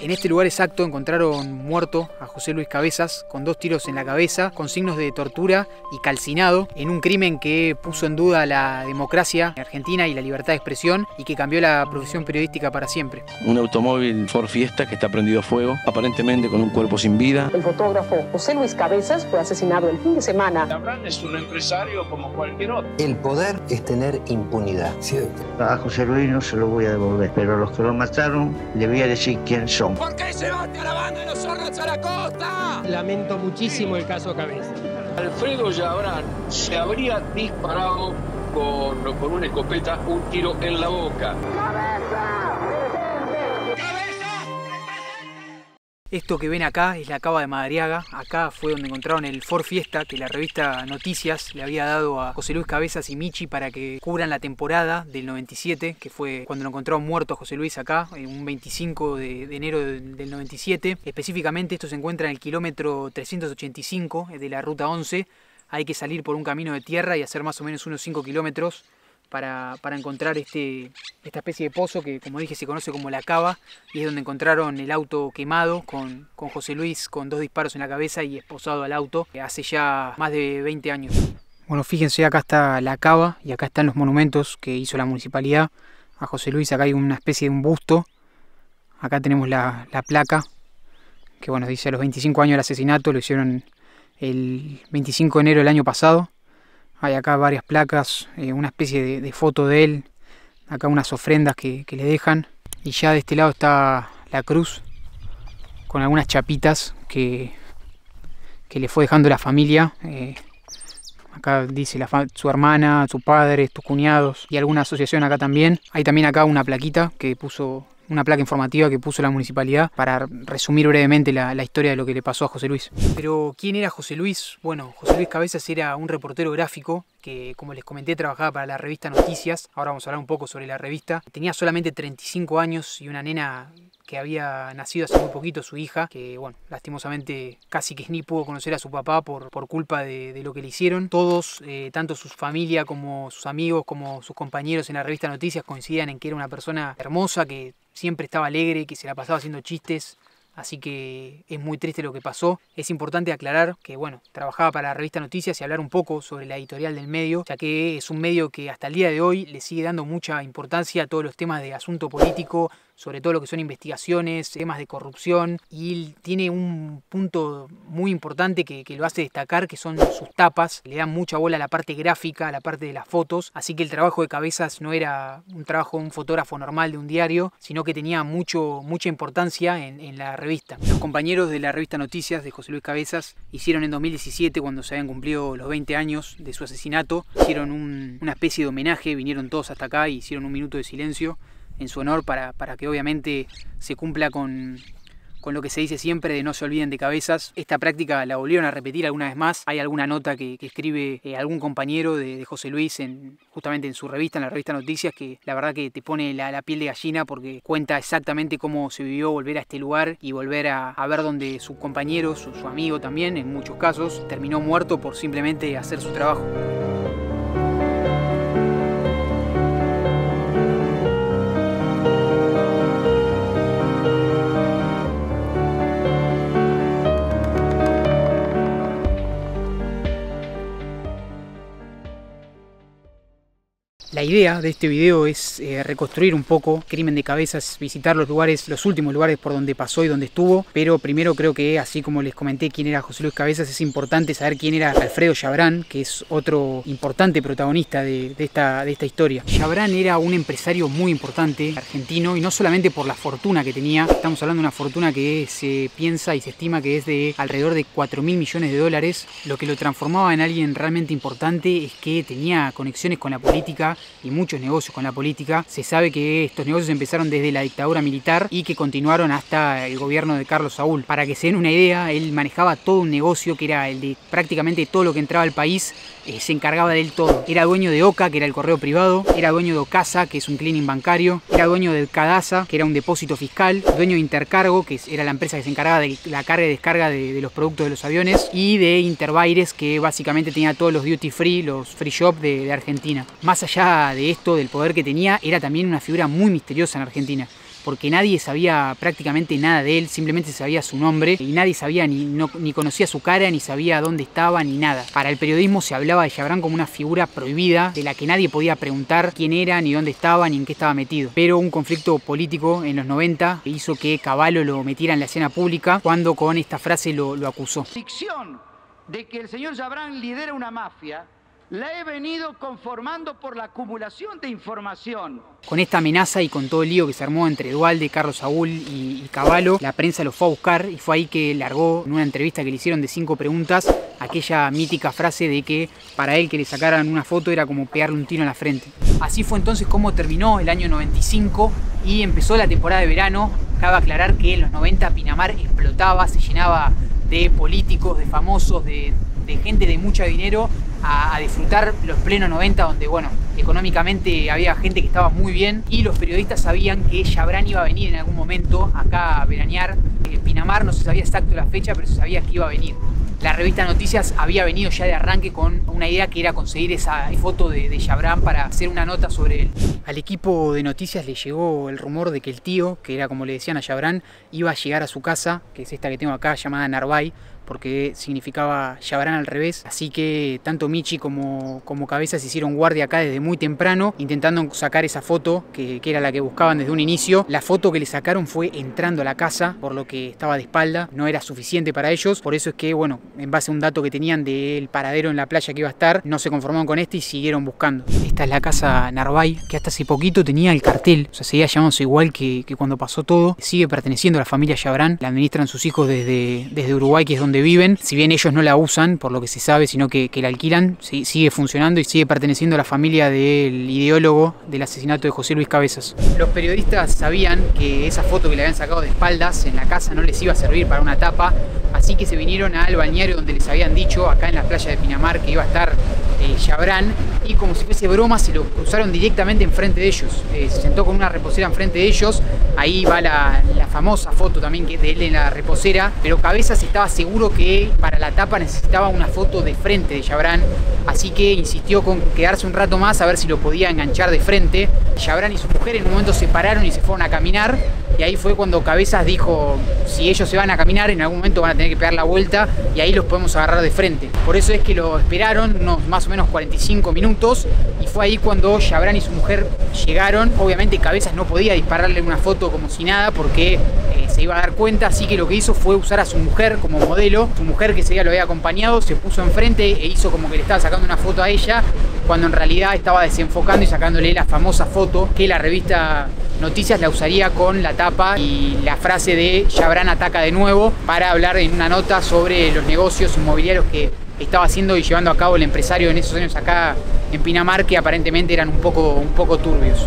En este lugar exacto encontraron muerto a José Luis Cabezas con dos tiros en la cabeza, con signos de tortura y calcinado, en un crimen que puso en duda la democracia argentina y la libertad de expresión y que cambió la profesión periodística para siempre. Un automóvil Ford Fiesta que está prendido a fuego, aparentemente con un cuerpo sin vida. El fotógrafo José Luis Cabezas fue asesinado el fin de semana. Abraham es un empresario como cualquier otro. El poder es tener impunidad. A José Luis no se lo voy a devolver, pero a los que lo mataron le voy a decir quién son. ¿Por qué se bate a la banda de los zorros a la costa? Lamento muchísimo el caso Cabeza. Alfredo Yabrán se habría disparado con, con una escopeta un tiro en la boca. Esto que ven acá es la cava de Madariaga. Acá fue donde encontraron el Ford Fiesta que la revista Noticias le había dado a José Luis Cabezas y Michi para que cubran la temporada del 97, que fue cuando lo encontraron muerto a José Luis acá, un 25 de, de enero del 97. Específicamente esto se encuentra en el kilómetro 385 de la ruta 11. Hay que salir por un camino de tierra y hacer más o menos unos 5 kilómetros para, para, encontrar este, esta especie de pozo que, como dije, se conoce como la cava y es donde encontraron el auto quemado con, con José Luis con dos disparos en la cabeza y esposado al auto hace ya más de 20 años. Bueno, fíjense, acá está la cava y acá están los monumentos que hizo la municipalidad a José Luis. Acá hay una especie de un busto. Acá tenemos la, la placa que, bueno, dice a los 25 años del asesinato, lo hicieron el 25 de enero del año pasado. Hay acá varias placas, eh, una especie de, foto de él, acá unas ofrendas que, le dejan. Y ya de este lado está la cruz con algunas chapitas que, que le fue dejando la familia. Eh, acá dice su hermana, su padre, tus cuñados y alguna asociación acá también. Hay también acá una plaquita que puso una placa informativa que puso la municipalidad para resumir brevemente la, historia de lo que le pasó a José Luis. Pero, ¿quién era José Luis? Bueno, José Luis Cabezas era un reportero gráfico que, como les comenté, trabajaba para la revista Noticias. Ahora vamos a hablar un poco sobre la revista. Tenía solamente 35 años y una nena que había nacido hace muy poquito, su hija, que, bueno, lastimosamente casi que ni pudo conocer a su papá por, por culpa de, de lo que le hicieron. Todos, eh, tanto su familia como sus amigos, como sus compañeros en la revista Noticias, coincidían en que era una persona hermosa, que siempre estaba alegre, que se la pasaba haciendo chistes, así que es muy triste lo que pasó. Es importante aclarar que, bueno, trabajaba para la revista Noticias y hablar un poco sobre la editorial del medio, ya que es un medio que hasta el día de hoy le sigue dando mucha importancia a todos los temas de asunto político, sobre todo lo que son investigaciones, temas de corrupción, y tiene un punto muy importante que, que, lo hace destacar, que son sus tapas. Le dan mucha bola a la parte gráfica, a la parte de las fotos, así que el trabajo de cabezas no era un trabajo de un fotógrafo normal de un diario, sino que tenía mucho, mucha importancia en, en la revista. Los compañeros de la revista Noticias de José Luis Cabezas hicieron en 2017, cuando se habían cumplido los 20 años de su asesinato, hicieron un, una especie de homenaje, vinieron todos hasta acá y hicieron un minuto de silencio en su honor para, para que obviamente se cumpla con, con, lo que se dice siempre de no se olviden de cabezas. Esta práctica la volvieron a repetir alguna vez más. Hay alguna nota que, escribe eh, algún compañero de, José Luis en, justamente en su revista, en la revista Noticias, que la verdad que te pone la, piel de gallina porque cuenta exactamente cómo se vivió volver a este lugar y volver a, a ver donde su compañero, su, su amigo también, en muchos casos, terminó muerto por simplemente hacer su trabajo. Idea de este video es eh, reconstruir un poco Crimen de Cabezas, visitar los lugares, los últimos lugares por donde pasó y donde estuvo, pero primero creo que así como les comenté quién era José Luis Cabezas, es importante saber quién era Alfredo Chabrán, que es otro importante protagonista de, esta, de esta historia. Chabrán era un empresario muy importante argentino y no solamente por la fortuna que tenía, estamos hablando de una fortuna que se piensa y se estima que es de alrededor de 4 mil millones de dólares, lo que lo transformaba en alguien realmente importante es que tenía conexiones con la política y muchos negocios con la política. Se sabe que estos negocios empezaron desde la dictadura militar y que continuaron hasta el gobierno de Carlos Saúl. Para que se den una idea, él manejaba todo un negocio que era el de prácticamente todo lo que entraba al país, eh, se encargaba de él todo. Era dueño de OCA, que era el correo privado, era dueño de Ocasa, que es un cleaning bancario, era dueño del Cadasa, que era un depósito fiscal, dueño de Intercargo, que era la empresa que se encargaba de la carga y descarga de, de los productos de los aviones, y de Interbaires, que básicamente tenía todos los duty free, los free shop de, de Argentina. Más allá de esto, del poder que tenía, era también una figura muy misteriosa en Argentina. porque nadie sabía prácticamente nada de él, simplemente sabía su nombre y nadie sabía ni, ni conocía su cara, ni sabía dónde estaba, ni nada. Para el periodismo se hablaba de Chabran como una figura prohibida, de la que nadie podía preguntar quién era, ni dónde estaba, ni en qué estaba metido. Pero un conflicto político en los 90 hizo que Caballo lo metiera en la escena pública cuando con esta frase lo, lo acusó. Ficción de que el señor Chabran lidera una mafia la he venido conformando por la acumulación de información. Con esta amenaza y con todo el lío que se armó entre Dualde, Carlos Saúl y, Caballo, la prensa lo fue a buscar y fue ahí que largó en una entrevista que le hicieron de cinco preguntas aquella mítica frase de que para él que le sacaran una foto era como pegarle un tiro en la frente. Así fue entonces como terminó el año 95 y empezó la temporada de verano. Cabe aclarar que en los 90 Pinamar explotaba, se llenaba de políticos, de famosos, de gente de mucho dinero a, a, disfrutar los plenos 90 donde, bueno, económicamente había gente que estaba muy bien y los periodistas sabían que Chabran iba a venir en algún momento acá a veranear. En Pinamar no se sabía exacto la fecha, pero se sabía que iba a venir. La revista Noticias había venido ya de arranque con una idea que era conseguir esa foto de, de para hacer una nota sobre él. Al equipo de noticias le llegó el rumor de que el tío, que era como le decían a Chabran, iba a llegar a su casa, que es esta que tengo acá llamada Narvay, porque significaba Chabran al revés. Así que tanto Michi como, como Cabezas hicieron guardia acá desde muy temprano, intentando sacar esa foto, que, que, era la que buscaban desde un inicio. La foto que le sacaron fue entrando a la casa, por lo que estaba de espalda, no era suficiente para ellos. Por eso es que, bueno, en base a un dato que tenían del paradero en la playa que iba a estar, no se conformaron con este y siguieron buscando. Esta es la casa Narvay, que hasta hace poquito tenía el cartel, o sea, seguía llamándose igual que, que cuando pasó todo. Sigue perteneciendo a la familia Chabran, la administran sus hijos desde, desde Uruguay, que es donde viven, si bien ellos no la usan, por lo que se sabe, sino que, la alquilan, sigue funcionando y sigue perteneciendo a la familia del ideólogo del asesinato de José Luis Cabezas. Los periodistas sabían que esa foto que le habían sacado de espaldas en la casa no les iba a servir para una tapa, así que se vinieron al balneario donde les habían dicho, acá en la playa de Pinamar, que iba a estar eh, y como si fuese broma se lo cruzaron directamente enfrente de ellos. Eh, se sentó con una reposera enfrente de ellos, ahí va la, famosa foto también que de él en la reposera, pero Cabezas estaba seguro que para la tapa necesitaba una foto de frente de Chabran, así que insistió con quedarse un rato más a ver si lo podía enganchar de frente. Chabran y su mujer en un momento se pararon y se fueron a caminar, y ahí fue cuando Cabezas dijo, si ellos se van a caminar, en algún momento van a tener que pegar la vuelta y ahí los podemos agarrar de frente. Por eso es que lo esperaron unos más o menos 45 minutos y fue ahí cuando Chabran y su mujer llegaron. Obviamente Cabezas no podía dispararle una foto como si nada porque eh, se iba a dar cuenta, así que lo que hizo fue usar a su mujer como modelo. Su mujer que ese día lo había acompañado se puso enfrente e hizo como que le estaba sacando una foto a ella cuando en realidad estaba desenfocando y sacándole la famosa foto que la revista Noticias la usaría con la tapa y la frase de Chabran ataca de nuevo para hablar en una nota sobre los negocios inmobiliarios que estaba haciendo y llevando a cabo el empresario en esos años acá en Pinamar que aparentemente eran un poco, un poco turbios.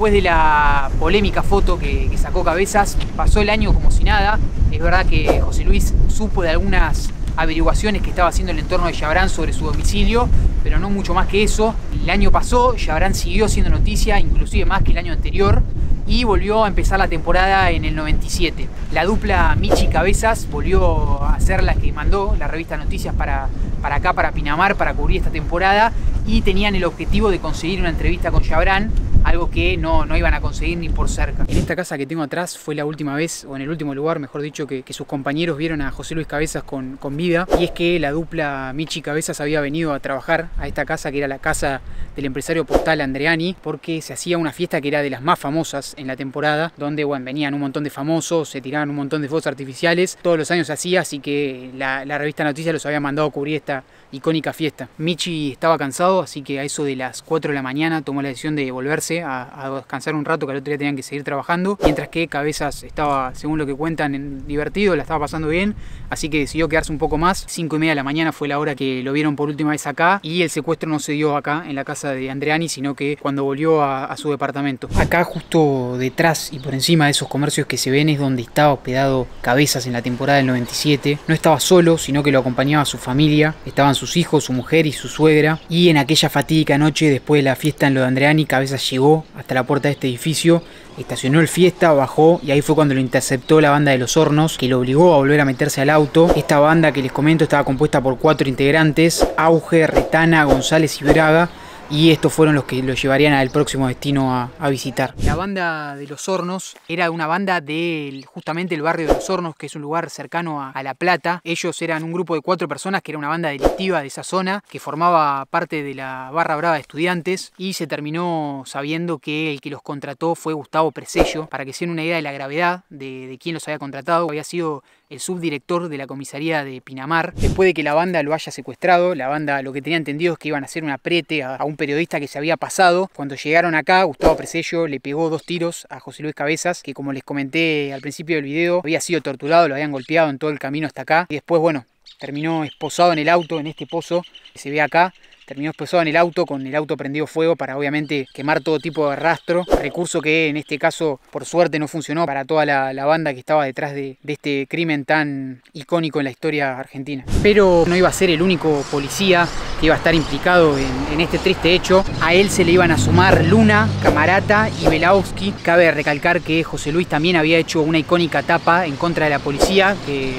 Después de la polémica foto que, sacó Cabezas, pasó el año como si nada. Es verdad que José Luis supo de algunas averiguaciones que estaba haciendo el entorno de Chabran sobre su domicilio, pero no mucho más que eso. El año pasó, Chabran siguió siendo noticia, inclusive más que el año anterior, y volvió a empezar la temporada en el 97. La dupla Michi Cabezas volvió a ser la que mandó la revista Noticias para, para acá, para Pinamar, para cubrir esta temporada, y tenían el objetivo de conseguir una entrevista con Chabran, algo que no, no iban a conseguir ni por cerca. En esta casa que tengo atrás fue la última vez, o en el último lugar, mejor dicho, que, sus compañeros vieron a José Luis Cabezas con, con, vida. Y es que la dupla Michi Cabezas había venido a trabajar a esta casa, que era la casa del empresario postal Andreani, porque se hacía una fiesta que era de las más famosas en la temporada, donde bueno, venían un montón de famosos, se tiraban un montón de fuegos artificiales. Todos los años se hacía, así que la, la revista Noticias los había mandado a cubrir esta icónica fiesta. Michi estaba cansado, así que a eso de las 4 de la mañana tomó la decisión de volverse a, descansar un rato, que al otro día tenían que seguir trabajando, mientras que Cabezas estaba, según lo que cuentan, en, divertido, la estaba pasando bien, así que decidió quedarse un poco más. 5 y media de la mañana fue la hora que lo vieron por última vez acá, y el secuestro no se dio acá, en la casa de Andreani, sino que cuando volvió a, a su departamento. Acá justo detrás y por encima de esos comercios que se ven es donde estaba hospedado Cabezas en la temporada del 97. No estaba solo, sino que lo acompañaba su familia, estaban sus hijos, su mujer y su suegra. Y en aquella fatídica noche, después de la fiesta en lo de Andreani, Cabezas llegó hasta la puerta de este edificio, estacionó el fiesta, bajó y ahí fue cuando lo interceptó la banda de los hornos, que lo obligó a volver a meterse al auto. Esta banda que les comento estaba compuesta por cuatro integrantes, Auge, Retana, González y Braga, y estos fueron los que lo llevarían al próximo destino a, visitar. La banda de Los Hornos era una banda de justamente el barrio de Los Hornos, que es un lugar cercano a, La Plata. Ellos eran un grupo de cuatro personas que era una banda delictiva de esa zona, que formaba parte de la barra brava de estudiantes y se terminó sabiendo que el que los contrató fue Gustavo Presello, para que se den una idea de la gravedad de, de quién los había contratado. Había sido el subdirector de la comisaría de Pinamar. Después de que la banda lo haya secuestrado, la banda lo que tenía entendido es que iban a hacer un aprete a, un periodista que se había pasado. Cuando llegaron acá, Gustavo Presello le pegó dos tiros a José Luis Cabezas, que como les comenté al principio del video, había sido torturado, lo habían golpeado en todo el camino hasta acá. Y después, bueno, terminó esposado en el auto, en este pozo que se ve acá terminó explosado en el auto con el auto prendido fuego para obviamente quemar todo tipo de rastro, recurso que en este caso por suerte no funcionó para toda la, banda que estaba detrás de, este crimen tan icónico en la historia argentina. Pero no iba a ser el único policía que iba a estar implicado en, este triste hecho. A él se le iban a sumar Luna, Camarata y Belowski. Cabe recalcar que José Luis también había hecho una icónica tapa en contra de la policía que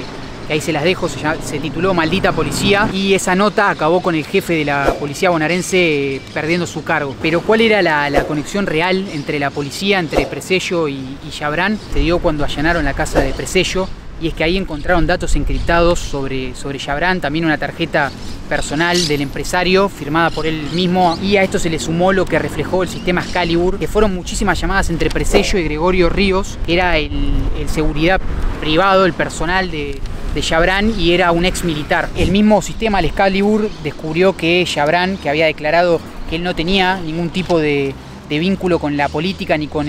ahí se las dejo, se, tituló Maldita Policía y esa nota acabó con el jefe de la policía bonaerense perdiendo su cargo. Pero ¿cuál era la, conexión real entre la policía, entre Presello y, y Se dio cuando allanaron la casa de Presello y es que ahí encontraron datos encriptados sobre, sobre también una tarjeta personal del empresario firmada por él mismo y a esto se le sumó lo que reflejó el sistema Excalibur, que fueron muchísimas llamadas entre Presello y Gregorio Ríos, que era el seguridad privado, el personal de, de Chabran y era un ex militar. El mismo sistema, el Excalibur, descubrió que Chabran, que había declarado que él no tenía ningún tipo de, vínculo con la política ni con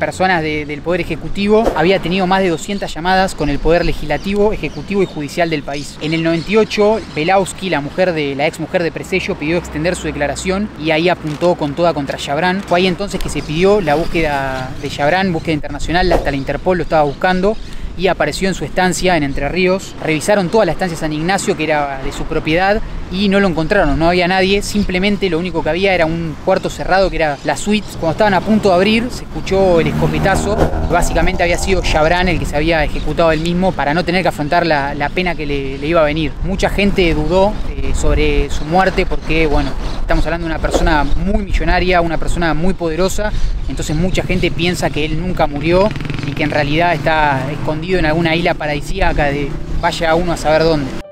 personas del Poder Ejecutivo, había tenido más de 200 llamadas con el Poder Legislativo, Ejecutivo y Judicial del país. En el 98, Belowski, la mujer de la ex mujer de Presello, pidió extender su declaración y ahí apuntó con toda contra Chabran. Fue ahí entonces que se pidió la búsqueda de Chabran, búsqueda internacional, hasta la Interpol lo estaba buscando y apareció en su estancia en Entre Ríos. Revisaron toda la estancia San Ignacio, que era de su propiedad, y no lo encontraron, no había nadie, simplemente lo único que había era un cuarto cerrado que era la suite. Cuando estaban a punto de abrir, se escuchó el escopetazo, básicamente había sido Chabran el que se había ejecutado él mismo para no tener que afrontar la, pena que le, iba a venir. Mucha gente dudó eh, sobre su muerte porque, bueno, estamos hablando de una persona muy millonaria, una persona muy poderosa, entonces mucha gente piensa que él nunca murió y que en realidad está escondido en alguna isla paradisíaca de vaya uno a saber dónde.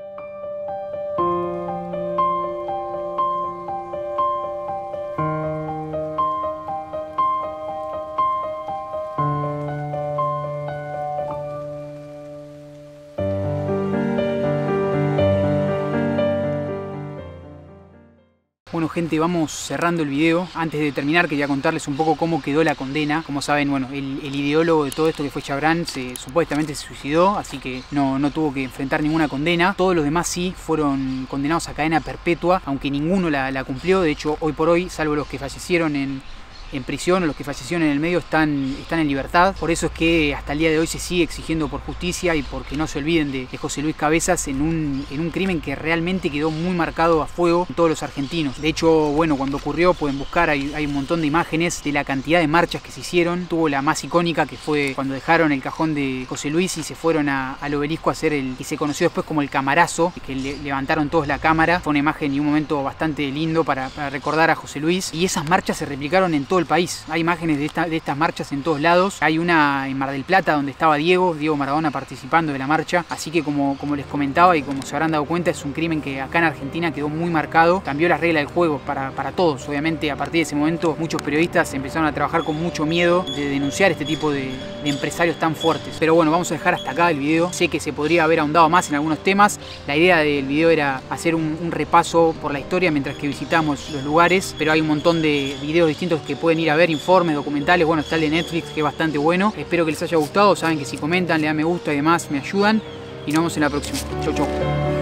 Gente, vamos cerrando el video. Antes de terminar quería contarles un poco cómo quedó la condena. Como saben, bueno, el, ideólogo de todo esto que fue Chabrán se, supuestamente se suicidó, así que no, no tuvo que enfrentar ninguna condena. Todos los demás sí fueron condenados a cadena perpetua, aunque ninguno la cumplió. De hecho, hoy por hoy, salvo los que fallecieron en, en prisión o los que fallecieron en el medio están, están en libertad. Por eso es que hasta el día de hoy se sigue exigiendo por justicia y porque no se olviden de, José Luis Cabezas en un, en un crimen que realmente quedó muy marcado a fuego en todos los argentinos. De hecho, bueno, cuando ocurrió pueden buscar, hay, hay un montón de imágenes de la cantidad de marchas que se hicieron. Tuvo la más icónica que fue cuando dejaron el cajón de José Luis y se fueron al obelisco a hacer el que se conoció después como el camarazo, que levantaron todos la cámara. Fue una imagen y un momento bastante lindo para, para recordar a José Luis. Y esas marchas se replicaron en todo el país. Hay imágenes de, estas marchas en todos lados. Hay una en Mar del Plata donde estaba Diego, Diego Maradona participando de la marcha. Así que como, les comentaba y como se habrán dado cuenta, es un crimen que acá en Argentina quedó muy marcado. Cambió las reglas del juego para, todos. Obviamente a partir de ese momento muchos periodistas empezaron a trabajar con mucho miedo de denunciar este tipo de, empresarios tan fuertes. Pero bueno, vamos a dejar hasta acá el video. Sé que se podría haber ahondado más en algunos temas. La idea del video era hacer un, un repaso por la historia mientras que visitamos los lugares. Pero hay un montón de videos distintos que pueden ir a ver, informes, documentales, bueno, está el de Netflix que es bastante bueno. Espero que les haya gustado, saben que si comentan, le dan me gusta y demás me ayudan. Y nos vemos en la próxima. Chau, chau.